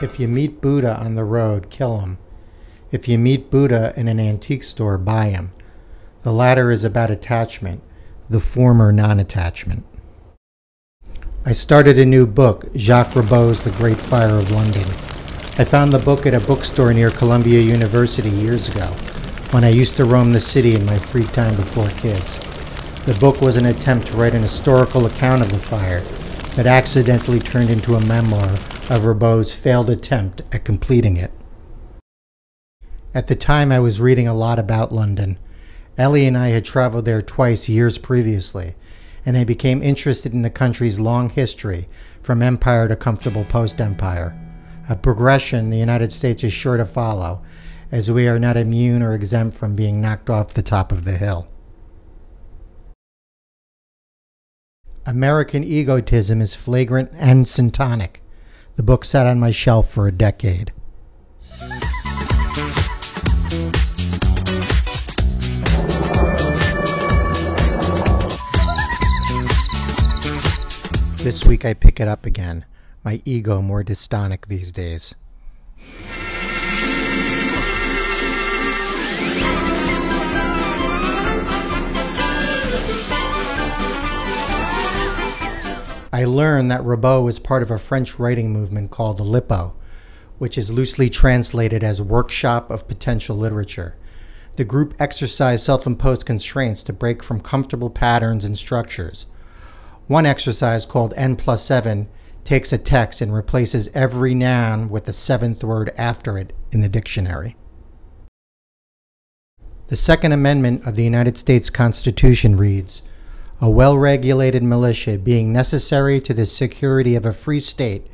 If you meet Buddha on the road, kill him. If you meet Buddha in an antique store, buy him. The latter is about attachment, the former non attachment. I started a new book, Jacques Roubaud's The Great Fire of London. I found the book at a bookstore near Columbia University years ago, when I used to roam the city in my free time before kids. The book was an attempt to write an historical account of the fire that accidentally turned into a memoir of Roubaud's failed attempt at completing it. At the time, I was reading a lot about London. Ellie and I had traveled there twice years previously, and I became interested in the country's long history from empire to comfortable post empire, a progression the United States is sure to follow, as we are not immune or exempt from being knocked off the top of the hill. American egotism is flagrant and syntonic. The book sat on my shelf for a decade. This week I pick it up again. My ego more dystonic these days. I learned that Roubaud is part of a French writing movement called the Oulipo, which is loosely translated as Workshop of Potential Literature. The group exercised self imposed constraints to break from comfortable patterns and structures. One exercise called N plus 7 takes a text and replaces every noun with the seventh word after it in the dictionary. The Second Amendment of the United States Constitution reads a well regulated militia being necessary to the security of a free state,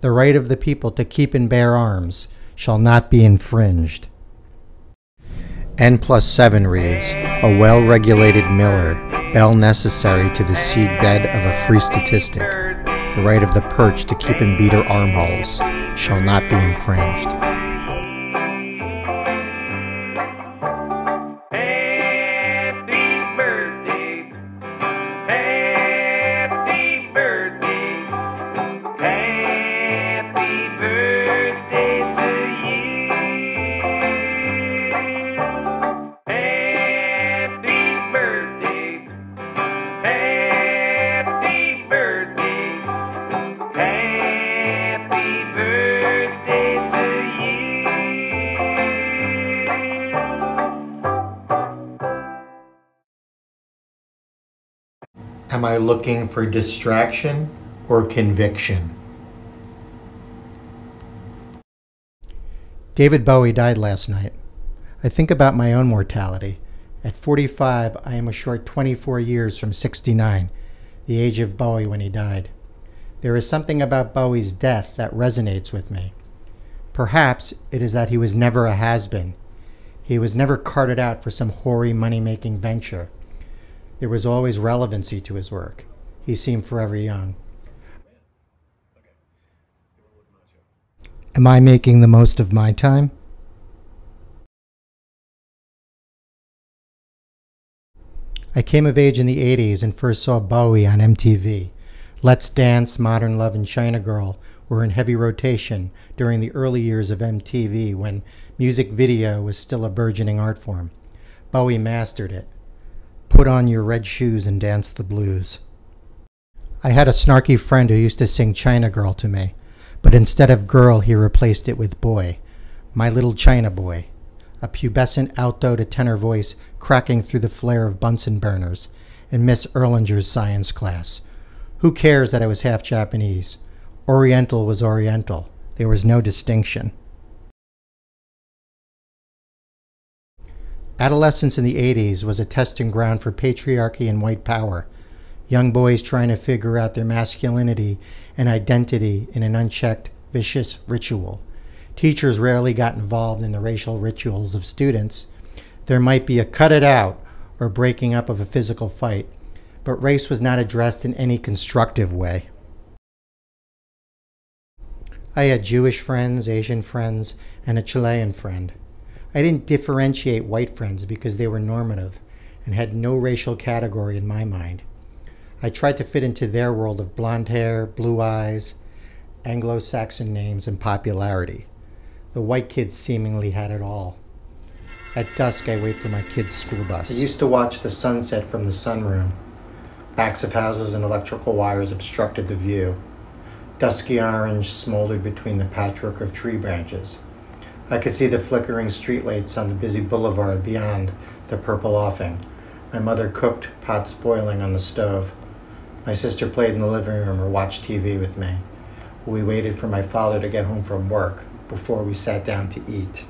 the right of the people to keep and bear arms shall not be infringed. N plus 7 reads A well regulated miller, bell necessary to the seed bed of a free statistic, the right of the perch to keep and beat her armholes shall not be infringed. I looking for distraction or conviction? David Bowie died last night. I think about my own mortality. At 45, I am a short 24 years from 69, the age of Bowie when he died. There is something about Bowie's death that resonates with me. Perhaps it is that he was never a has been. He was never carted out for some hoary money making venture. There was always relevancy to his work. He seemed forever young. Am I making the most of my time? I came of age in the 80s and first saw Bowie on MTV. Let's Dance, Modern Love, and China Girl were in heavy rotation during the early years of MTV when music video was still a burgeoning art form. Bowie mastered it. Put on your red shoes and dance the blues. I had a snarky friend who used to sing China Girl to me, but instead of girl, he replaced it with boy. My little China boy. A pubescent alto to tenor voice cracking through the flare of Bunsen burners in Miss Erlinger's science class. Who cares that I was half Japanese? Oriental was Oriental. There was no distinction. Adolescence in the 80s was a testing ground for patriarchy and white power. Young boys trying to figure out their masculinity and identity in an unchecked, vicious ritual. Teachers rarely got involved in the racial rituals of students. There might be a cut it out or breaking up of a physical fight, but race was not addressed in any constructive way. I had Jewish friends, Asian friends, and a Chilean friend. I didn't differentiate white friends because they were normative and had no racial category in my mind. I tried to fit into their world of blonde hair, blue eyes, Anglo Saxon names, and popularity. The white kids seemingly had it all. At dusk, I wait for my kid's school bus. I used to watch the sunset from the sunroom. Backs of houses and electrical wires obstructed the view. Dusky orange smoldered between the patchwork of tree branches. I could see the flickering streetlights on the busy boulevard beyond the purple offing. My mother cooked, pots boiling on the stove. My sister played in the living room or watched TV with me. We waited for my father to get home from work before we sat down to eat.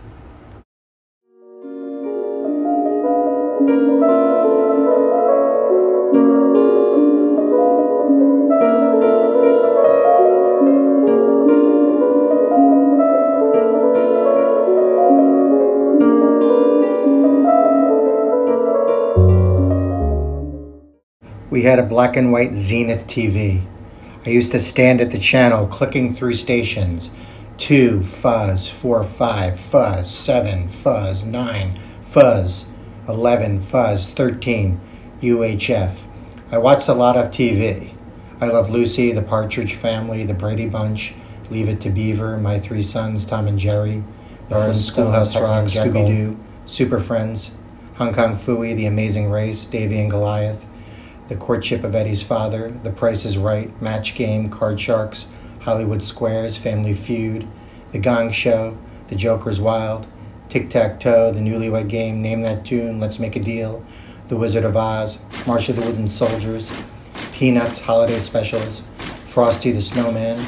Had a black and white Zenith TV. I used to stand at the channel clicking through stations. 2, fuzz, 4, 5, fuzz, 7, fuzz, 9, fuzz, 11, fuzz, 13, UHF. I watched a lot of TV. I love Lucy, The Partridge Family, The Brady Bunch, Leave It to Beaver, My Three Sons, Tom and Jerry, The Flintstones, Schoolhouse Rock, Scooby Doo, Super Friends, Hong Kong Phooey, The Amazing Race, Davy and Goliath, the Courtship of Eddie's Father, The Price is Right, Match Game, Card Sharks, Hollywood Squares, Family Feud, The Gong Show, The Joker's Wild, Tic Tac Toe, The Newlywed Game, Name That Tune, Let's Make a Deal, The Wizard of Oz, March of the Wooden Soldiers, Peanuts Holiday Specials, Frosty the Snowman.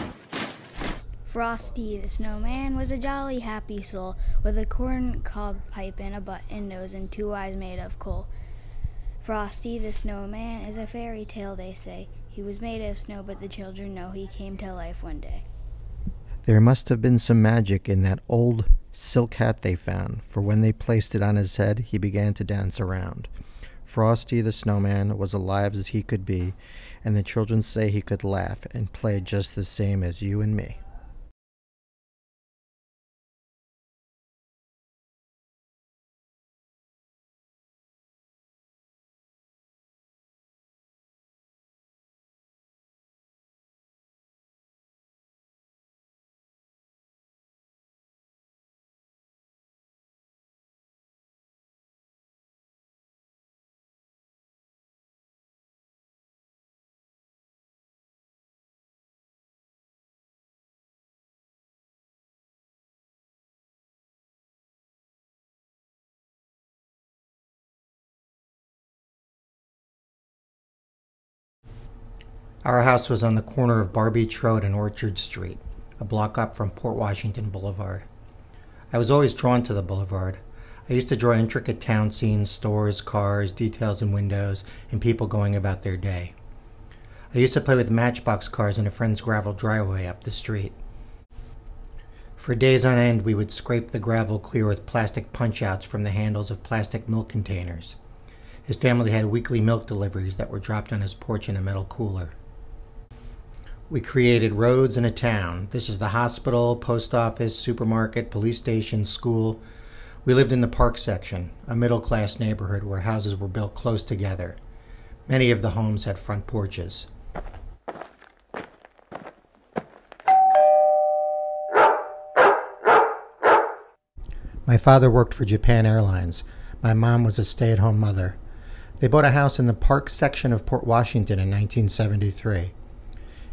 Frosty the Snowman was a jolly happy soul with a corn cob pipe and a button nose and two eyes made of coal. Frosty the Snowman is a fairy tale, they say. He was made of snow, but the children know he came to life one day. There must have been some magic in that old silk hat they found, for when they placed it on his head, he began to dance around. Frosty the Snowman was alive as he could be, and the children say he could laugh and play just the same as you and me. Our house was on the corner of Bar Road and Orchard Street, a block up from Port Washington Boulevard. I was always drawn to the boulevard. I used to draw intricate town scenes, stores, cars, details in windows, and people going about their day. I used to play with matchbox cars in a friend's gravel driveway up the street. For days on end, we would scrape the gravel clear with plastic punch outs from the handles of plastic milk containers. His family had weekly milk deliveries that were dropped on his porch in a metal cooler. We created roads in a town. This is the hospital, post office, supermarket, police station, school. We lived in the park section, a middle class neighborhood where houses were built close together. Many of the homes had front porches. My father worked for Japan Airlines. My mom was a stay at home mother. They bought a house in the park section of Port Washington in 1973.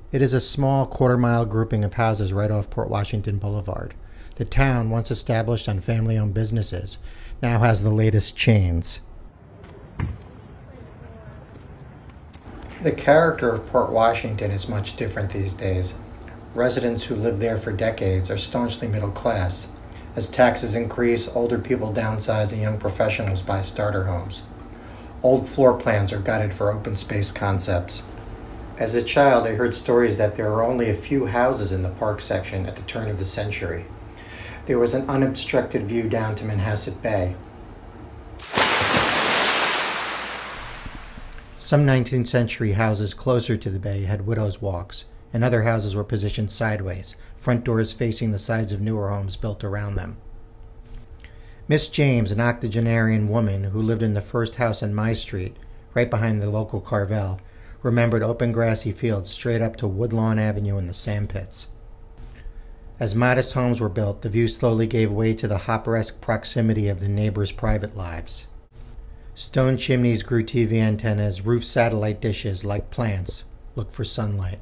It is a small quarter mile grouping of houses right off Port Washington Boulevard. The town, once established on family owned businesses, now has the latest chains. The character of Port Washington is much different these days. Residents who live there for decades are staunchly middle class. As taxes increase, older people downsize and young professionals buy starter homes. Old floor plans are gutted for open space concepts. As a child, I heard stories that there were only a few houses in the park section at the turn of the century. There was an unobstructed view down to Manhasset Bay. Some 19th century houses closer to the bay had widow's walks, and other houses were positioned sideways, front doors facing the sides of newer homes built around them. Miss James, an octogenarian woman who lived in the first house on my street, right behind the local Carvel, remembered open grassy fields straight up to Woodlawn Avenue and the sand pits. As modest homes were built, the view slowly gave way to the hopper-esque proximity of the neighbors' private lives. Stone chimneys grew TV antennas, roof satellite dishes, like plants, look for sunlight.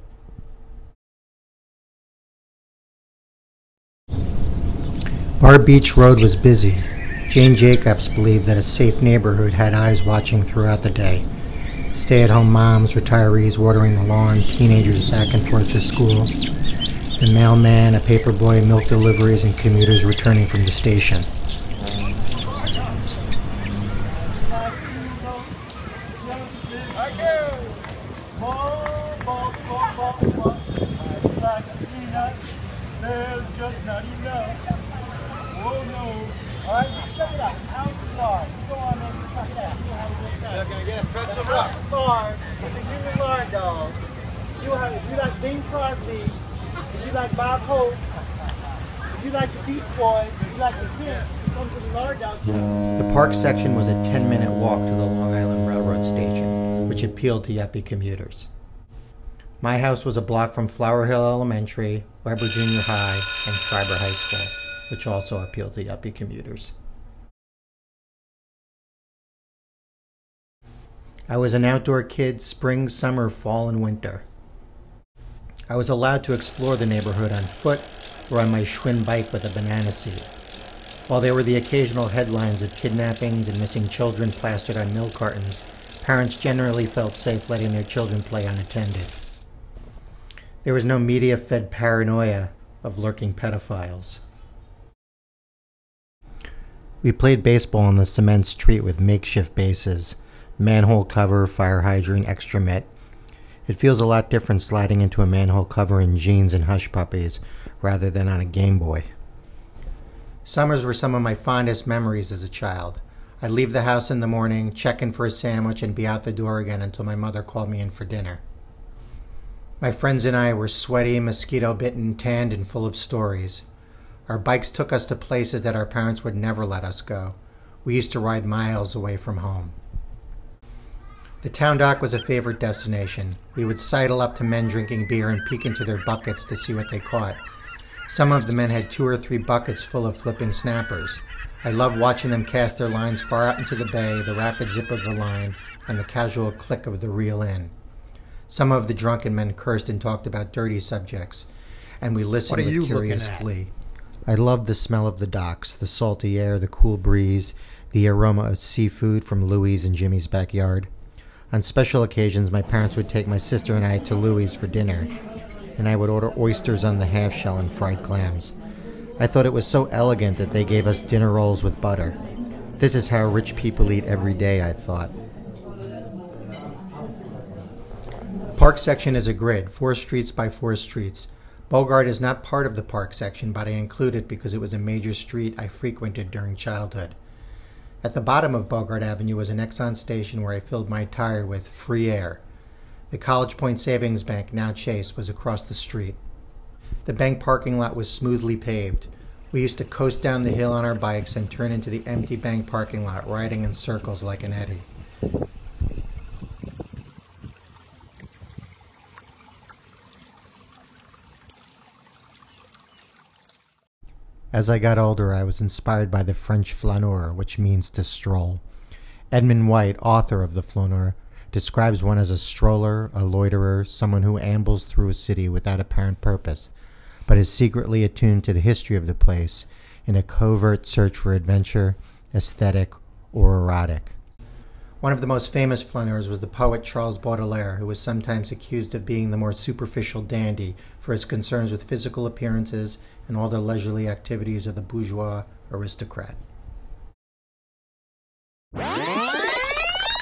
Bar Beach Road was busy. Jane Jacobs believed that a safe neighborhood had eyes watching throughout the day. Stay at home moms, retirees watering the lawn, teenagers back and forth to school, the mailman, a paperboy, milk deliveries, and commuters returning from the station. You, have, you like Bing Crosby, if you like Bob Hope, if you like the Beach Boys, if you like the to the Dog. The park section was a 10 minute walk to the Long Island Railroad station, which appealed to yuppie commuters. My house was a block from Flower Hill Elementary, Weber Junior High, and Schreiber High School, which also appealed to yuppie commuters. I was an outdoor kid spring, summer, fall, and winter. I was allowed to explore the neighborhood on foot or on my Schwinn bike with a banana seat. While there were the occasional headlines of kidnappings and missing children plastered on milk cartons, parents generally felt safe letting their children play unattended. There was no media fed paranoia of lurking pedophiles. We played baseball on the cement street with makeshift bases manhole cover, fire hydrant, extra mitt, it feels a lot different sliding into a manhole cover in jeans and hush puppies rather than on a Game Boy. Summers were some of my fondest memories as a child. I'd leave the house in the morning, check in for a sandwich, and be out the door again until my mother called me in for dinner. My friends and I were sweaty, mosquito bitten, tanned, and full of stories. Our bikes took us to places that our parents would never let us go. We used to ride miles away from home. The town dock was a favorite destination. We would sidle up to men drinking beer and peek into their buckets to see what they caught. Some of the men had two or three buckets full of flipping snappers. I loved watching them cast their lines far out into the bay, the rapid zip of the line, and the casual click of the reel in. Some of the drunken men cursed and talked about dirty subjects, and we listened with curious glee. I loved the smell of the docks, the salty air, the cool breeze, the aroma of seafood from Louie's and Jimmy's backyard. On special occasions, my parents would take my sister and I to Louie's for dinner, and I would order oysters on the half shell and fried clams. I thought it was so elegant that they gave us dinner rolls with butter. This is how rich people eat every day, I thought. Park section is a grid, four streets by four streets. Bogart is not part of the park section, but I include it because it was a major street I frequented during childhood. At the bottom of Bogart Avenue was an Exxon station where I filled my tire with free air. The College Point Savings Bank, now Chase, was across the street. The bank parking lot was smoothly paved. We used to coast down the hill on our bikes and turn into the empty bank parking lot, riding in circles like an eddy. As I got older, I was inspired by the French flaneur, which means to stroll. Edmund White, author of the flaneur, describes one as a stroller, a loiterer, someone who ambles through a city without apparent purpose, but is secretly attuned to the history of the place in a covert search for adventure, aesthetic, or erotic. One of the most famous flaneurs was the poet Charles Baudelaire, who was sometimes accused of being the more superficial dandy for his concerns with physical appearances and all the leisurely activities of the bourgeois aristocrat.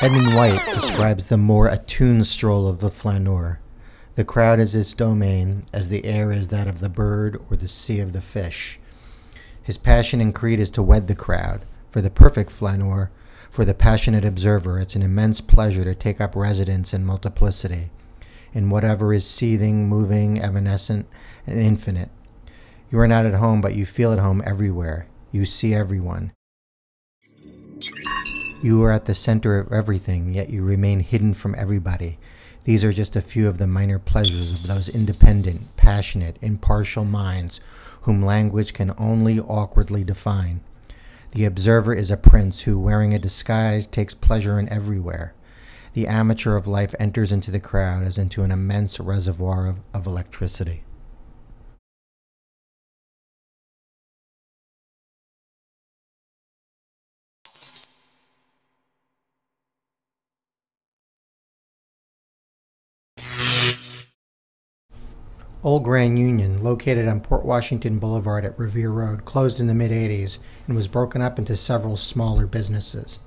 Edmund White describes the more attuned stroll of the flaneur. The crowd is his domain, as the air is that of the bird or the sea of the fish. His passion and creed is to wed the crowd. For the perfect flaneur, for the passionate observer, it's an immense pleasure to take up residence in multiplicity, in whatever is seething, moving, evanescent, and infinite. You are not at home, but you feel at home everywhere. You see everyone. You are at the center of everything, yet you remain hidden from everybody. These are just a few of the minor pleasures of those independent, passionate, impartial minds whom language can only awkwardly define. The observer is a prince who, wearing a disguise, takes pleasure in everywhere. The amateur of life enters into the crowd as into an immense reservoir of, of electricity. Old Grand Union, located on Port Washington Boulevard at Revere Road, closed in the mid 80s and was broken up into several smaller businesses.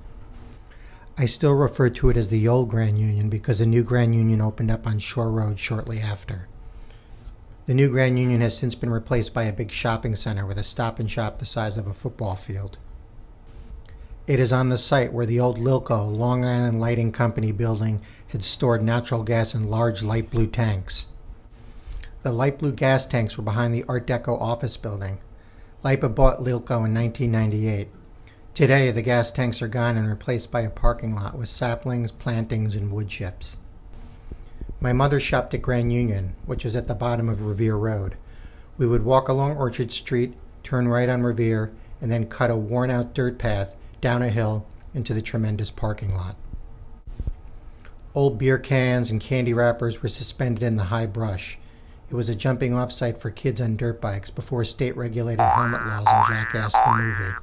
I still refer to it as the old Grand Union because a new Grand Union opened up on Shore Road shortly after. The new Grand Union has since been replaced by a big shopping center with a stop and shop the size of a football field. It is on the site where the old Lilco Long Island Lighting Company building had stored natural gas in large light blue tanks. The light blue gas tanks were behind the Art Deco office building. LIPA bought Lilco in 1998. Today, the gas tanks are gone and replaced by a parking lot with saplings, plantings, and wood chips. My mother shopped at Grand Union, which is at the bottom of Revere Road. We would walk along Orchard Street, turn right on Revere, and then cut a worn out dirt path down a hill into the tremendous parking lot. Old beer cans and candy wrappers were suspended in the high brush. It was a jumping off site for kids on dirt bikes before state regulated helmet laws and Jackass the movie.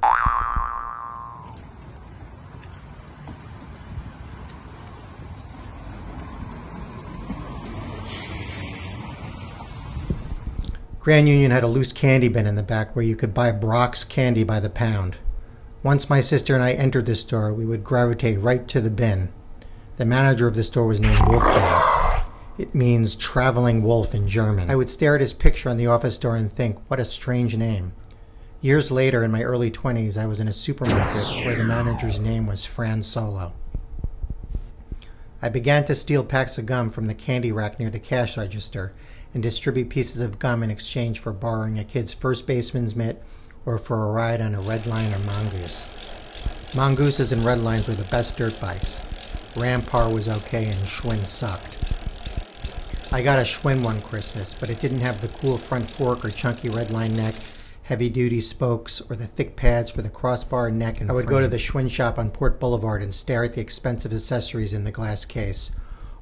Grand Union had a loose candy bin in the back where you could buy Brach's candy by the pound. Once my sister and I entered the store, we would gravitate right to the bin. The manager of the store was named Wolfgang. It means traveling wolf in German. I would stare at his picture on the office door and think, what a strange name. Years later, in my early 20s, I was in a supermarket where the manager's name was Franz Solo. I began to steal packs of gum from the candy rack near the cash register and distribute pieces of gum in exchange for borrowing a kid's first baseman's mitt or for a ride on a red line or mongoose. Mongooses and red lines were the best dirt bikes. Rampar was okay and Schwinn sucked. I got a Schwinn one Christmas, but it didn't have the cool front fork or chunky redline neck, heavy duty spokes, or the thick pads for the crossbar neck and I would frame. go to the Schwinn shop on Port Boulevard and stare at the expensive accessories in the glass case.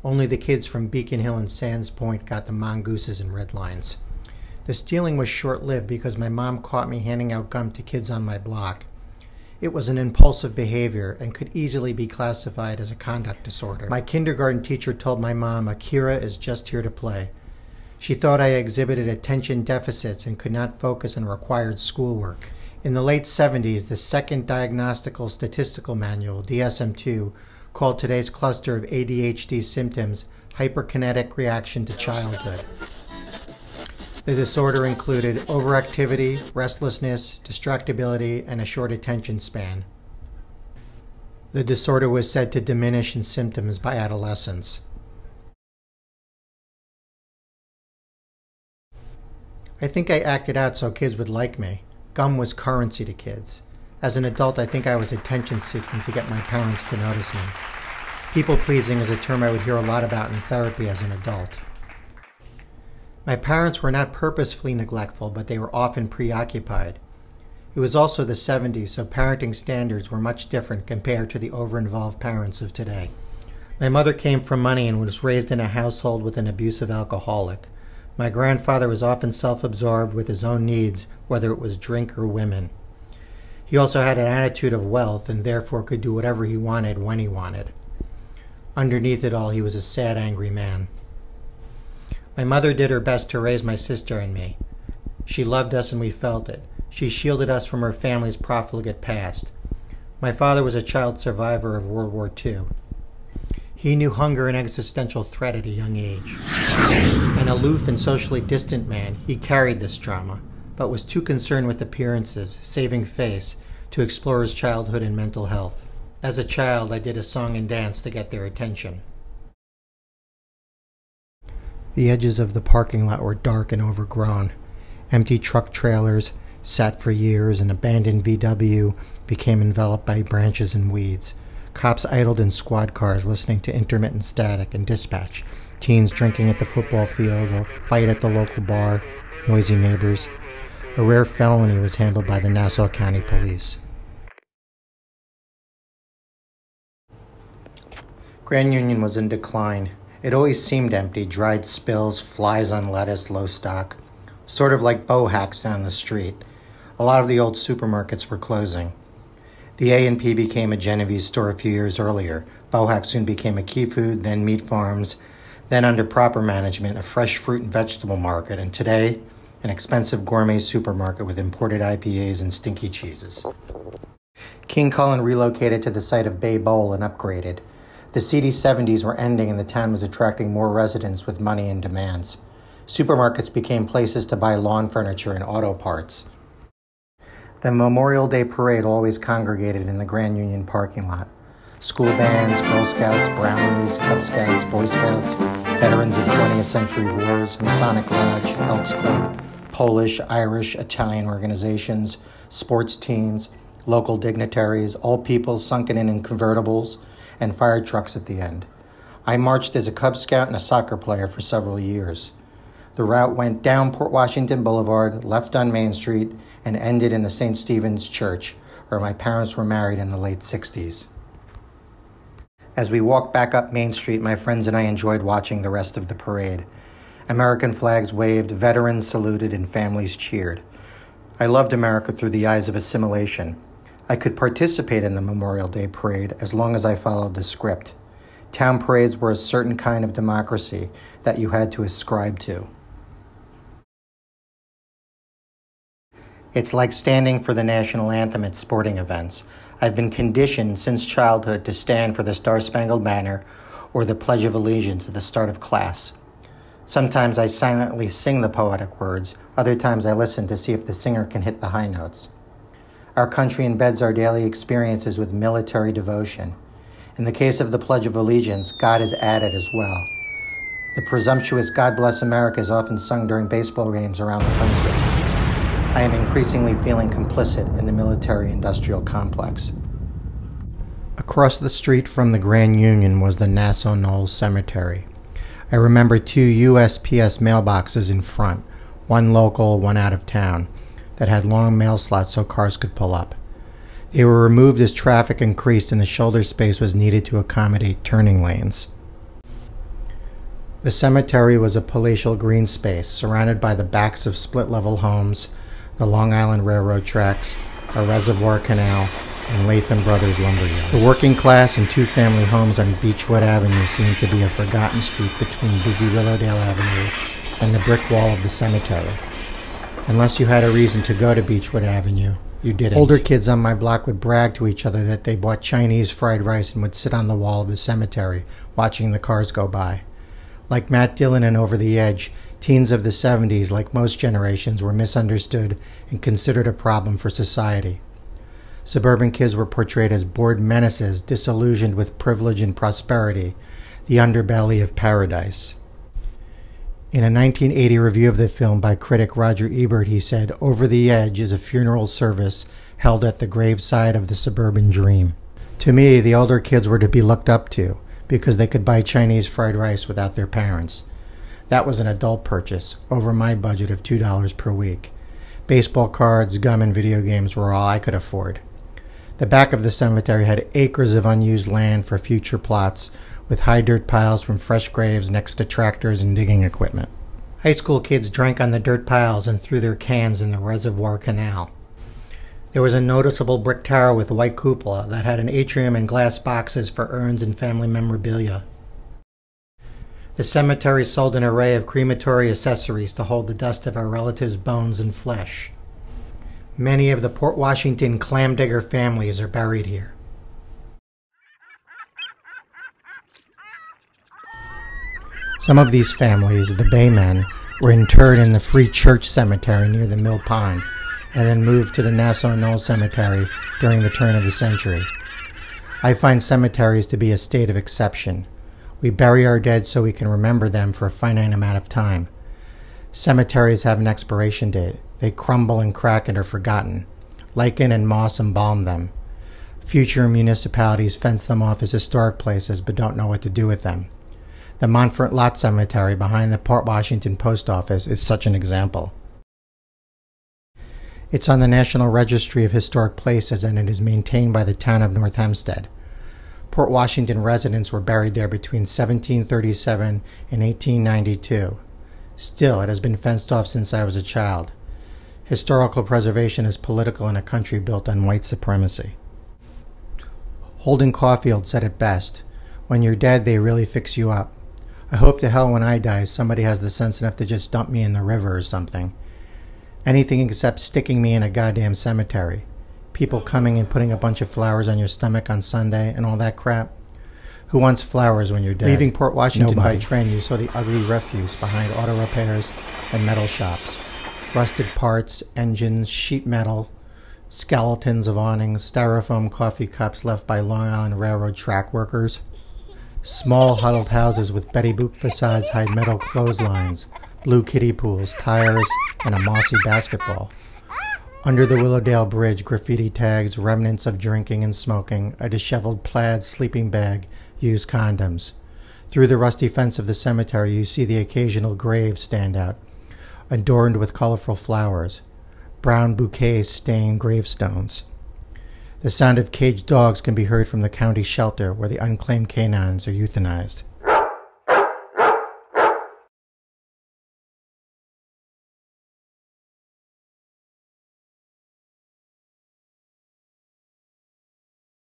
Only the kids from Beacon Hill and Sands Point got the mongooses and redlines. The stealing was short lived because my mom caught me handing out gum to kids on my block. It was an impulsive behavior and could easily be classified as a conduct disorder. My kindergarten teacher told my mom Akira is just here to play. She thought I exhibited attention deficits and could not focus on required schoolwork. In the late 70s, the Second Diagnostical Statistical Manual, DSM 2, called today's cluster of ADHD symptoms hyperkinetic reaction to childhood. The disorder included overactivity, restlessness, distractibility, and a short attention span. The disorder was said to diminish in symptoms by adolescence. I think I acted out so kids would like me. Gum was currency to kids. As an adult, I think I was attention seeking to get my parents to notice me. People pleasing is a term I would hear a lot about in therapy as an adult. My parents were not purposefully neglectful, but they were often preoccupied. It was also the 70s, so parenting standards were much different compared to the over-involved parents of today. My mother came from money and was raised in a household with an abusive alcoholic. My grandfather was often self-absorbed with his own needs, whether it was drink or women. He also had an attitude of wealth and therefore could do whatever he wanted when he wanted. Underneath it all, he was a sad, angry man. My mother did her best to raise my sister and me. She loved us and we felt it. She shielded us from her family's profligate past. My father was a child survivor of World War II. He knew hunger and existential threat at a young age. An aloof and socially distant man, he carried this trauma, but was too concerned with appearances, saving face, to explore his childhood and mental health. As a child, I did a song and dance to get their attention. The edges of the parking lot were dark and overgrown. Empty truck trailers sat for years, and abandoned VW became enveloped by branches and weeds. Cops idled in squad cars listening to intermittent static and dispatch. Teens drinking at the football field, a fight at the local bar, noisy neighbors. A rare felony was handled by the Nassau County Police. Grand Union was in decline. It always seemed empty dried spills, flies on lettuce, low stock. Sort of like Bohacks down the street. A lot of the old supermarkets were closing. The A&P became a Genovese store a few years earlier. Bohack soon became a Key Food, then Meat Farms, then under proper management, a fresh fruit and vegetable market, and today, an expensive gourmet supermarket with imported IPAs and stinky cheeses. King Kullen relocated to the site of Bay Bowl and upgraded. The seedy 70s were ending and the town was attracting more residents with money and demands. Supermarkets became places to buy lawn furniture and auto parts. The Memorial Day parade always congregated in the Grand Union parking lot. School bands, Girl Scouts, Brownies, Cub Scouts, Boy Scouts, veterans of 20th century wars, Masonic Lodge, Elks Club, Polish, Irish, Italian organizations, sports teams, local dignitaries, all people sunken in in convertibles, and fire trucks at the end. I marched as a Cub Scout and a soccer player for several years. The route went down Port Washington Boulevard, left on Main Street, and ended in the St. Stephen's Church, where my parents were married in the late 60s. As we walked back up Main Street, my friends and I enjoyed watching the rest of the parade. American flags waved, veterans saluted, and families cheered. I loved America through the eyes of assimilation. I could participate in the Memorial Day parade as long as I followed the script. Town parades were a certain kind of democracy that you had to ascribe to. It's like standing for the national anthem at sporting events. I've been conditioned since childhood to stand for the Star Spangled Banner or the Pledge of Allegiance at the start of class. Sometimes I silently sing the poetic words, other times I listen to see if the singer can hit the high notes. Our country embeds our daily experiences with military devotion. In the case of the Pledge of Allegiance, God is added as well. The presumptuous God Bless America is often sung during baseball games around the country. I am increasingly feeling complicit in the military industrial complex. Across the street from the Grand Union was the Nassau Knolls Cemetery. I remember two USPS mailboxes in front, one local, one out of town, that had long mail slots so cars could pull up. They were removed as traffic increased and the shoulder space was needed to accommodate turning lanes. The cemetery was a palatial green space surrounded by the backs of split level homes the Long Island Railroad tracks, a reservoir canal, and Latham Brothers lumberyard. The working class and two family homes on Beechwood Avenue seemed to be a forgotten street between busy Willowdale Avenue and the brick wall of the cemetery. Unless you had a reason to go to Beechwood Avenue, you didn't. Older kids on my block would brag to each other that they bought Chinese fried rice and would sit on the wall of the cemetery watching the cars go by. Like Matt Dillon and Over the Edge, Teens of the 70s, like most generations, were misunderstood and considered a problem for society. Suburban kids were portrayed as bored menaces, disillusioned with privilege and prosperity, the underbelly of paradise. In a 1980 review of the film by critic Roger Ebert, he said, Over the Edge is a funeral service held at the graveside of the suburban dream. To me, the older kids were to be looked up to because they could buy Chinese fried rice without their parents. That was an adult purchase, over my budget of $2 per week. Baseball cards, gum, and video games were all I could afford. The back of the cemetery had acres of unused land for future plots, with high dirt piles from fresh graves next to tractors and digging equipment. High school kids drank on the dirt piles and threw their cans in the reservoir canal. There was a noticeable brick tower with white cupola that had an atrium and glass boxes for urns and family memorabilia. The cemetery sold an array of crematory accessories to hold the dust of our relatives' bones and flesh. Many of the Port Washington clam digger families are buried here. Some of these families, the Baymen, were interred in the Free Church Cemetery near the Mill Pond and then moved to the Nassau Knoll Cemetery during the turn of the century. I find cemeteries to be a state of exception. We bury our dead so we can remember them for a finite amount of time. Cemeteries have an expiration date. They crumble and crack and are forgotten. Lichen and moss embalm them. Future municipalities fence them off as historic places but don't know what to do with them. The Montfort Lot Cemetery behind the Port Washington Post Office is such an example. It's on the National Registry of Historic Places and it is maintained by the town of North Hempstead. Port Washington residents were buried there between 1737 and 1892. Still, it has been fenced off since I was a child. Historical preservation is political in a country built on white supremacy. Holden Caulfield said it best When you're dead, they really fix you up. I hope to hell when I die somebody has the sense enough to just dump me in the river or something. Anything except sticking me in a goddamn cemetery. People coming and putting a bunch of flowers on your stomach on Sunday and all that crap. Who wants flowers when you're dead? Leaving Port Washington Nobody. by train, you saw the ugly refuse behind auto repairs and metal shops. Rusted parts, engines, sheet metal, skeletons of awnings, styrofoam coffee cups left by Long Island Railroad track workers. Small huddled houses with Betty Boop facades hide metal clotheslines, blue kiddie pools, tires, and a mossy basketball. Under the Willowdale Bridge, graffiti tags, remnants of drinking and smoking, a disheveled plaid sleeping bag, used condoms. Through the rusty fence of the cemetery, you see the occasional grave stand out, adorned with colorful flowers. Brown bouquets stain gravestones. The sound of caged dogs can be heard from the county shelter where the unclaimed canines are euthanized.